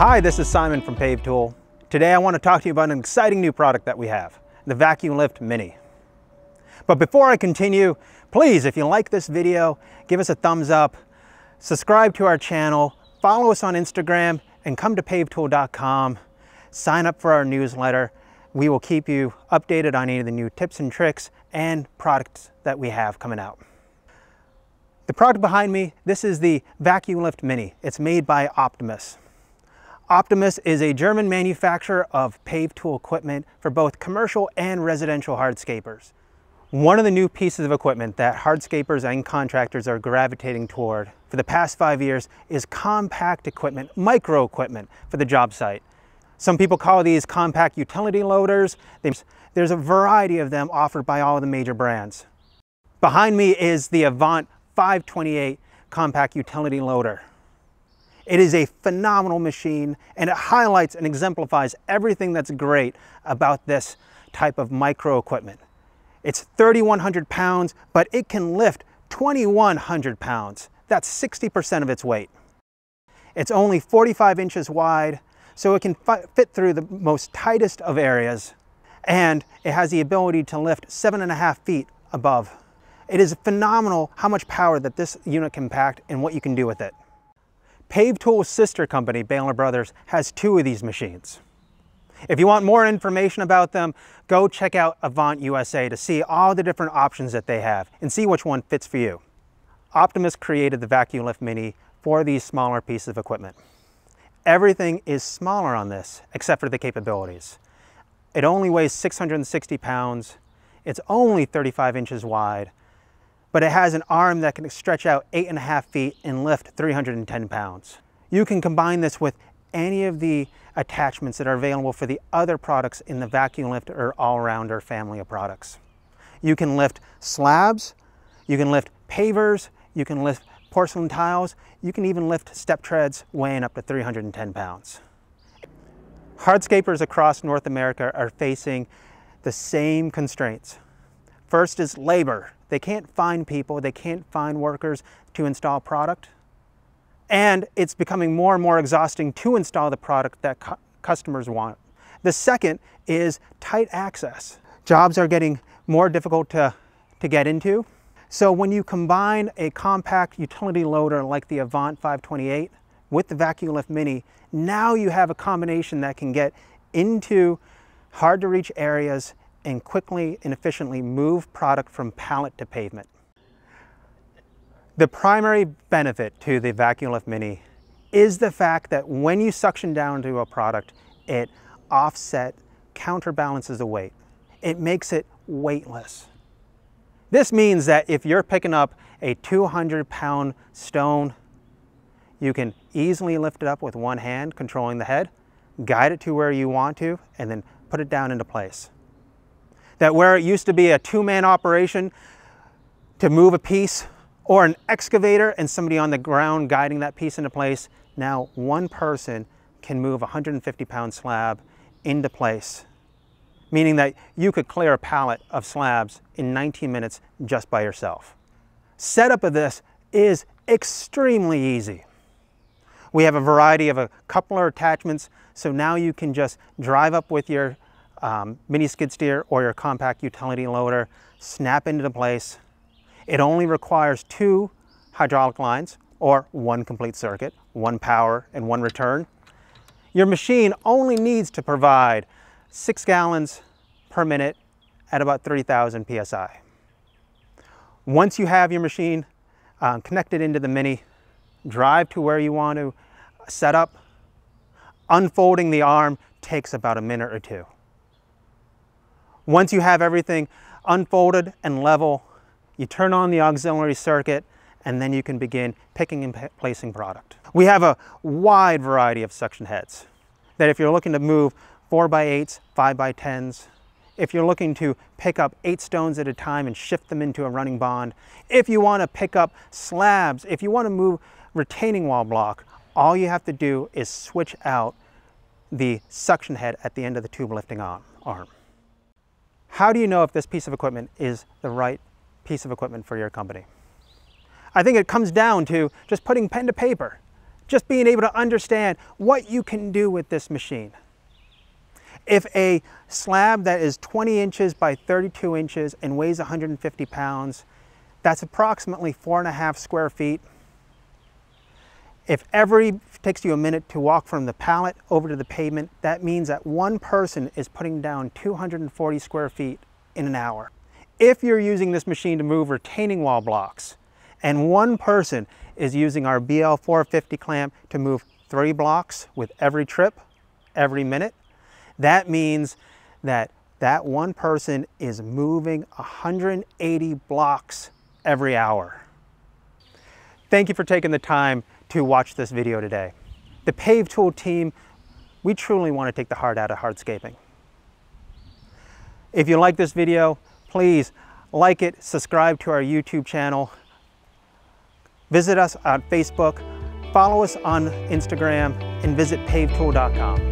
Hi, this is Simon from Pave Tool. Today I want to talk to you about an exciting new product that we have, the Vacuum Lift Mini. But before I continue, please, if you like this video, give us a thumbs up, subscribe to our channel, follow us on Instagram, and come to pavetool.com, sign up for our newsletter. We will keep you updated on any of the new tips and tricks and products that we have coming out. The product behind me, this is the Vacuum Lift Mini. It's made by Optimas. Optimas is a German manufacturer of paved tool equipment for both commercial and residential hardscapers. One of the new pieces of equipment that hardscapers and contractors are gravitating toward for the past five years is compact equipment, micro equipment for the job site. Some people call these compact utility loaders. There's a variety of them offered by all of the major brands. Behind me is the Avant 528 compact utility loader. It is a phenomenal machine and it highlights and exemplifies everything that's great about this type of micro equipment. It's 3,100 pounds, but it can lift 2,100 pounds. That's 60% of its weight. It's only 45 inches wide, so it can fit through the most tightest of areas, and it has the ability to lift seven and a half feet above. It is phenomenal how much power that this unit can pack and what you can do with it. Pave Tool's sister company, Bahler Brothers, has two of these machines. If you want more information about them, go check out Avant USA to see all the different options that they have and see which one fits for you. Optimas created the Vacuum Lift Mini for these smaller pieces of equipment. Everything is smaller on this except for the capabilities. It only weighs 660 pounds, it's only 35 inches wide, but it has an arm that can stretch out eight and a half feet and lift 310 pounds. You can combine this with any of the attachments that are available for the other products in the vacuum lift or all-rounder family of products. You can lift slabs, you can lift pavers, you can lift porcelain tiles, you can even lift step treads weighing up to 310 pounds. Hardscapers across North America are facing the same constraints. First is labor. They can't find people, they can't find workers to install product. And it's becoming more and more exhausting to install the product that cu customers want. The second is tight access. Jobs are getting more difficult to, to get into. So when you combine a compact utility loader like the Avant 528 with the Vacuum Lift Mini, now you have a combination that can get into hard to reach areas and quickly and efficiently move product from pallet to pavement. The primary benefit to the Vacuum Lift Mini is the fact that when you suction down to a product, it offset counterbalances the weight. It makes it weightless. This means that if you're picking up a 200 pound stone, you can easily lift it up with one hand, controlling the head, guide it to where you want to, and then put it down into place that where it used to be a two-man operation to move a piece or an excavator and somebody on the ground guiding that piece into place, now one person can move a 150 pound slab into place, meaning that you could clear a pallet of slabs in 19 minutes just by yourself. Setup of this is extremely easy. We have a variety of a coupler attachments, so now you can just drive up with your um, mini skid steer or your compact utility loader snap into place. It only requires two hydraulic lines or one complete circuit, one power and one return. Your machine only needs to provide six gallons per minute at about 30,000 PSI. Once you have your machine uh, connected into the Mini, drive to where you want to set up. Unfolding the arm takes about a minute or two. Once you have everything unfolded and level, you turn on the auxiliary circuit and then you can begin picking and placing product. We have a wide variety of suction heads that if you're looking to move 4 by 8s 5 by 10s if you're looking to pick up eight stones at a time and shift them into a running bond, if you want to pick up slabs, if you want to move retaining wall block, all you have to do is switch out the suction head at the end of the tube lifting arm. How do you know if this piece of equipment is the right piece of equipment for your company? I think it comes down to just putting pen to paper, just being able to understand what you can do with this machine. If a slab that is 20 inches by 32 inches and weighs 150 pounds, that's approximately four and a half square feet. If every takes you a minute to walk from the pallet over to the pavement, that means that one person is putting down 240 square feet in an hour. If you're using this machine to move retaining wall blocks, and one person is using our BL450 clamp to move three blocks with every trip, every minute, that means that that one person is moving 180 blocks every hour. Thank you for taking the time to watch this video today. The Pave Tool team, we truly want to take the heart out of hardscaping. If you like this video, please like it, subscribe to our YouTube channel, visit us on Facebook, follow us on Instagram, and visit pavetool.com.